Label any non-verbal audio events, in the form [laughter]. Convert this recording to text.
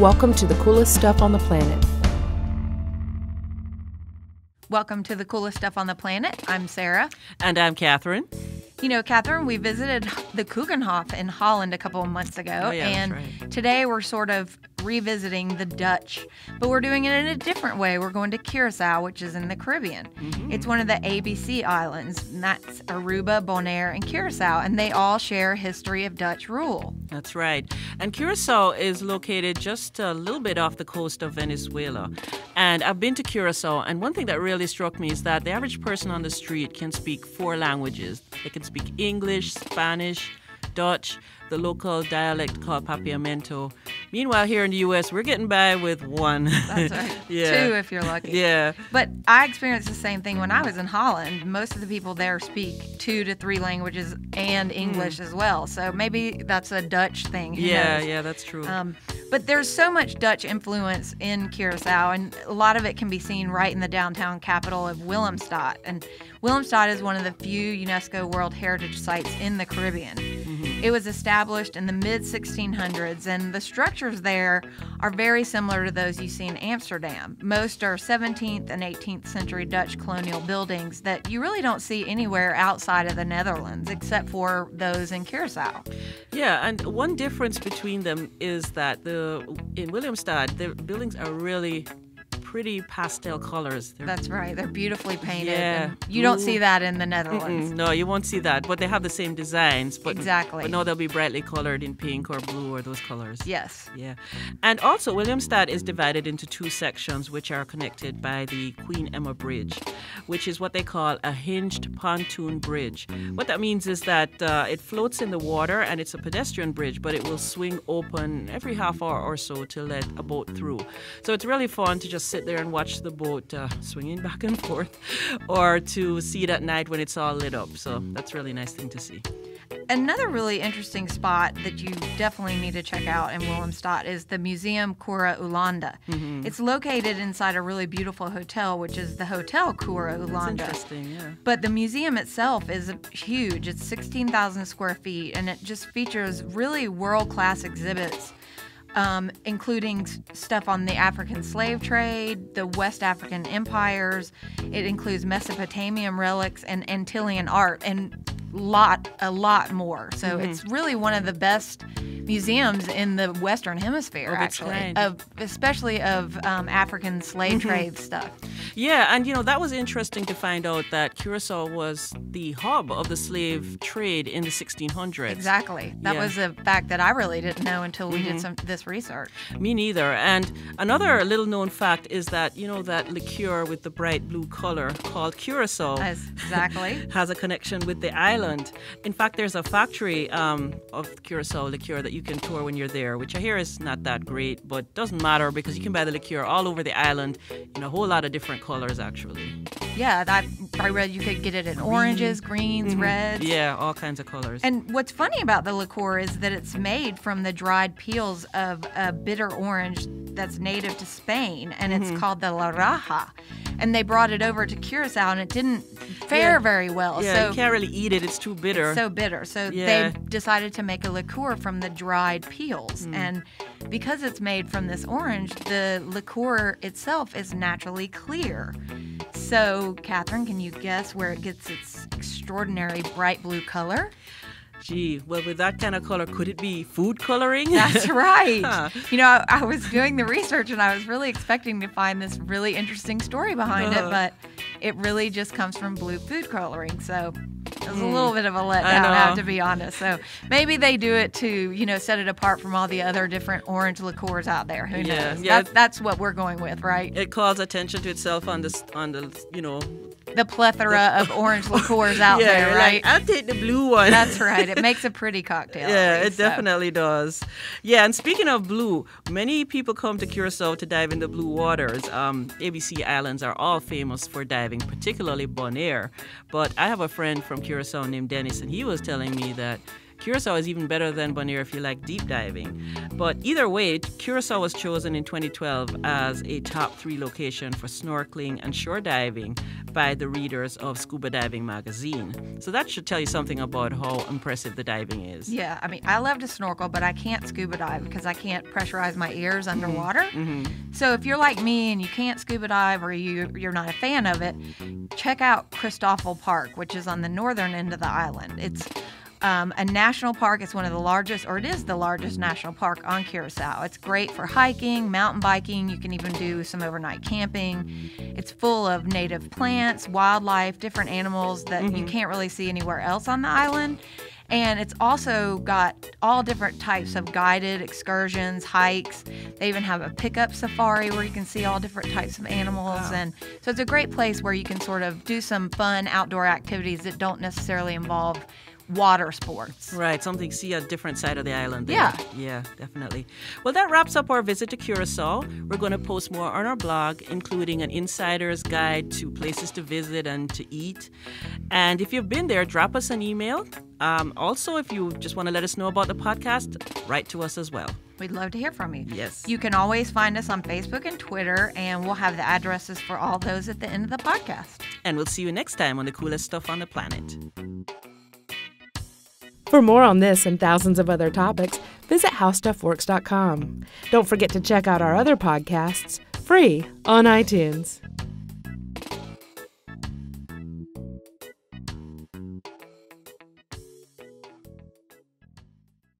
Welcome to the coolest stuff on the planet. Welcome to the coolest stuff on the planet. I'm Sarah. And I'm Catherine. You know, Catherine, we visited the Keukenhof in Holland a couple of months ago. Oh, yeah, that's and right. today we're sort of revisiting the Dutch, but we're doing it in a different way. We're going to Curacao, which is in the Caribbean. Mm-hmm. It's one of the ABC islands, and that's Aruba, Bonaire, and Curacao, and they all share a history of Dutch rule. That's right. And Curacao is located just a little bit off the coast of Venezuela. And I've been to Curacao, and one thing that really struck me is that the average person on the street can speak four languages. They can speak English, Spanish, Dutch, the local dialect called Papiamento. Meanwhile, here in the U.S., we're getting by with one. That's right. [laughs] yeah. Two, if you're lucky. Yeah. But I experienced the same thing when I was in Holland. Most of the people there speak two to three languages and English as well. So maybe that's a Dutch thing. Who Hmm. Yeah, knows? yeah, that's true. Um, but there's so much Dutch influence in Curacao, and a lot of it can be seen right in the downtown capital of Willemstad. And Willemstad is one of the few UNESCO World Heritage Sites in the Caribbean. It was established in the mid 1600s, and the structures there are very similar to those you see in Amsterdam. Most are 17th and 18th century Dutch colonial buildings that you really don't see anywhere outside of the Netherlands, except for those in Curacao. Yeah, and one difference between them is that the in Willemstad the buildings are really pretty pastel colors. They're That's right. They're beautifully painted. Yeah. You don't see that in the Netherlands. Mm, no, you won't see that, but they have the same designs. But Exactly. But no, they'll be brightly colored in pink or blue or those colors. Yes. Yeah. And also, Willemstad is divided into two sections which are connected by the Queen Emma Bridge, which is what they call a hinged pontoon bridge. What that means is that uh, it floats in the water and it's a pedestrian bridge, but it will swing open every half hour or so to let a boat through. So it's really fun to just sit there and watch the boat uh, swinging back and forth [laughs] or to see it at night when it's all lit up. So that's a really nice thing to see. Another really interesting spot that you definitely need to check out in Willemstad is the Museum Kura Hulanda. Mm-hmm. It's located inside a really beautiful hotel, which is the Hotel Kura It's Hulanda. interesting, yeah. But the museum itself is huge. It's 16,000 square feet, and it just features really world class exhibits, um, including stuff on the African slave trade, the West African empires. It includes Mesopotamian relics and Antillean art, and lot a lot more. So Mm-hmm. it's really one of the best museums in the Western Hemisphere, Of actually, of especially of um, African slave Mm-hmm. trade stuff. Yeah, and you know, that was interesting to find out that Curacao was the hub of the slave trade in the 1600s. Exactly. That Yeah. was a fact that I really didn't know until we Mm-hmm. did some this research. Me neither. And another little known fact is that, you know, that liqueur with the bright blue color called Curacao exactly. [laughs] has a connection with the island. In fact, there's a factory um, of Curacao liqueur that you can tour when you're there, which I hear is not that great, but doesn't matter because you can buy the liqueur all over the island in a whole lot of different colors, actually. yeah, that I read you could get it in oranges, greens, reds. Mm-hmm. Yeah, all kinds of colors. And what's funny about the liqueur is that it's made from the dried peels of a bitter orange that's native to Spain, and Mm-hmm. it's called the Laraha. And they brought it over to Curacao, and it didn't fare Yeah. very well. yeah, so you can't really eat it; it's too bitter. It's so bitter. So Yeah. they decided to make a liqueur from the dried peels. Hmm. And because it's made from this orange, the liqueur itself is naturally clear. So, Catherine, can you guess where it gets its extraordinary bright blue color? Gee, well, with that kind of color, could it be food coloring? That's [laughs] right. Huh. You know, I, I was doing the research and I was really expecting to find this really interesting story behind it, Uh-huh. but it really just comes from blue food coloring. So it was a little bit of a letdown, I, Hmm. know. have to be honest. So maybe they do it to, you know, set it apart from all the other different orange liqueurs out there. Who Yeah, knows? yeah. That's, that's what we're going with, right? it calls attention to itself on the on the you know The plethora of orange [laughs] liqueurs out yeah there, like, right? I'll take the blue one. That's [laughs] right. It makes a pretty cocktail. Yeah, it so. definitely does. Yeah, and speaking of blue, many people come to Curacao to dive in the blue waters. Um, ABC Islands are all famous for diving, particularly Bonaire. But I have a friend from Curacao named Dennis, and he was telling me that Curacao is even better than Bonaire if you like deep diving. But either way, Curacao was chosen in 2012 as a top three location for snorkeling and shore diving by the readers of Scuba Diving magazine. So that should tell you something about how impressive the diving is. Yeah, I mean, I love to snorkel, but I can't scuba dive because I can't pressurize my ears Mm-hmm. underwater. So if you're like me and you can't scuba dive or you you're not a fan of it, check out Christoffel Park, which is on the northern end of the island. It's um, a national park. It's one of the largest, or it is the largest national park on Curacao. It's great for hiking, mountain biking. You can even do some overnight camping. It's full of native plants, wildlife, different animals that you can't really see anywhere else on the island. And it's also got all different types of guided excursions, hikes. They even have a pickup safari where you can see all different types of animals. And so it's a great place where you can sort of do some fun outdoor activities that don't necessarily involve water sports. Right, something see a different side of the island. There. Yeah. yeah, definitely. Well, that wraps up our visit to Curacao. We're going to post more on our blog, including an insider's guide to places to visit and to eat. And if you've been there, drop us an email. Um, also, if you just want to let us know about the podcast, write to us as well. We'd love to hear from you. Yes. You can always find us on Facebook and Twitter, and we'll have the addresses for all those at the end of the podcast. And we'll see you next time on the coolest stuff on the planet. For more on this and thousands of other topics, visit howstuffworks.com. Don't forget to check out our other podcasts free on iTunes.